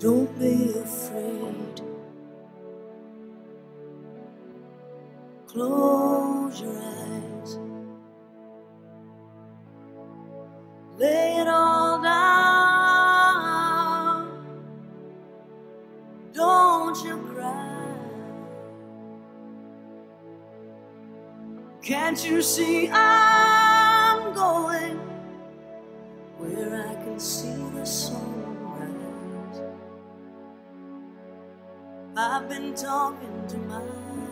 Don't be afraid. Close your eyes. Lay it all down. Don't you cry. Can't you see I'm going where I can see the sunrise? I've been talking to my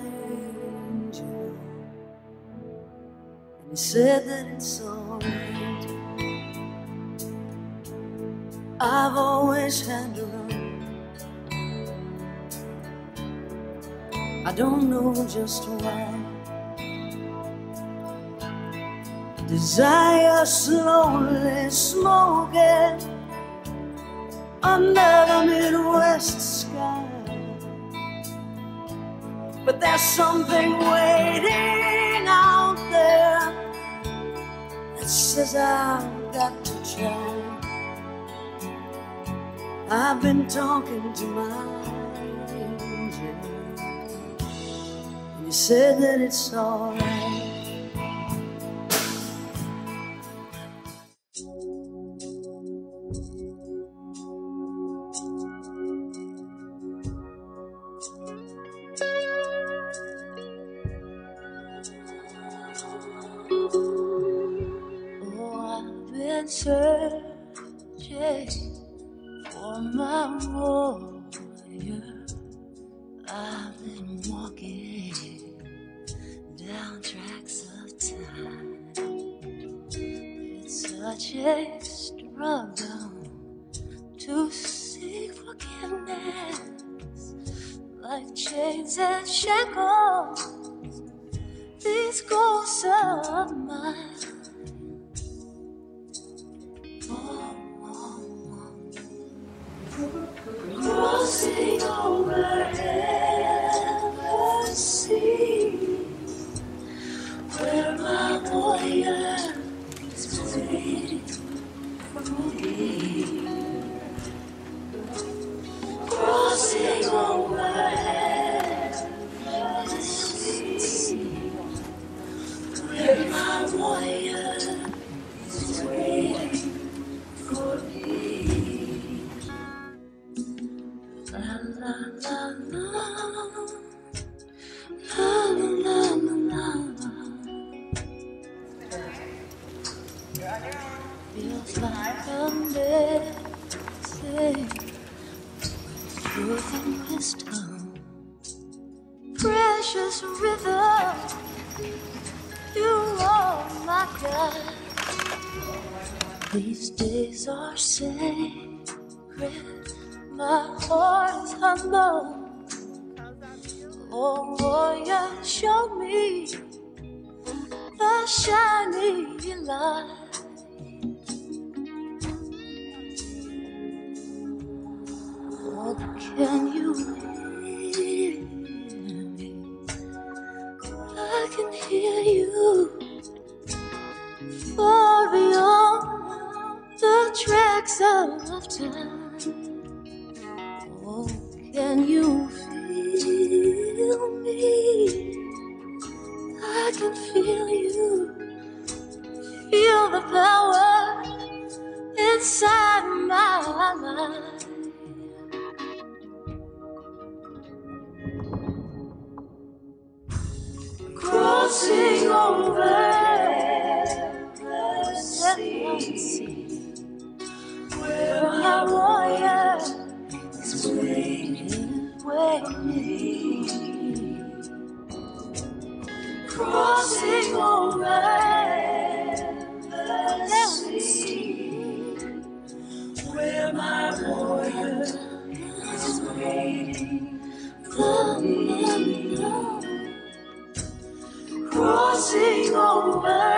angel, and he said that it's alright. I've always had to run. I don't know just why. Desire slowly smoking under the Midwest sky. But there's something waiting out there that says I've got to try. I've been talking to my angel, and he said that it's alright. Searching for my warrior. I've been walking down tracks of time. It's such a struggle to seek forgiveness, like chains and shackles. These ghosts of mine. Precious river. Guide. These days are sacred. My heart is humble. Oh, warrior, show me the shiny light. What can you hear me? I can hear you of time. Oh, can you feel me? I can feel you. Feel the power inside my mind. Crossing over waiting. Crossing over the sea, where my warrior is waiting for me. Crossing over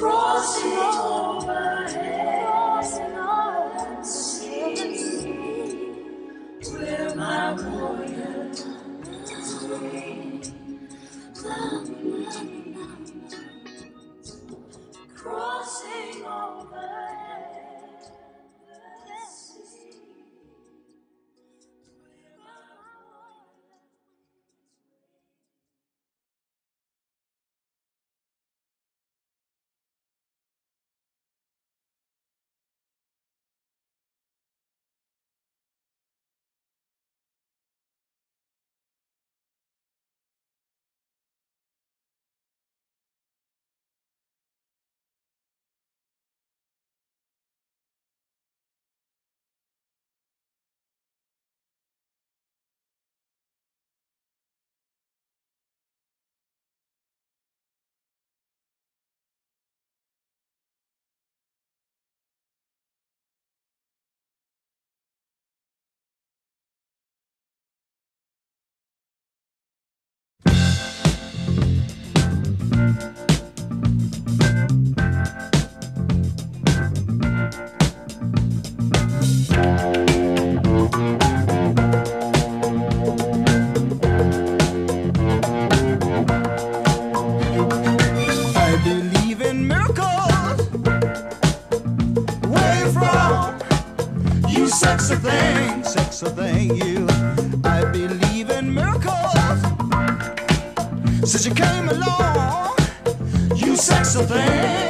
Crossing so thank you. I believe in miracles. Since you came along, you said so thank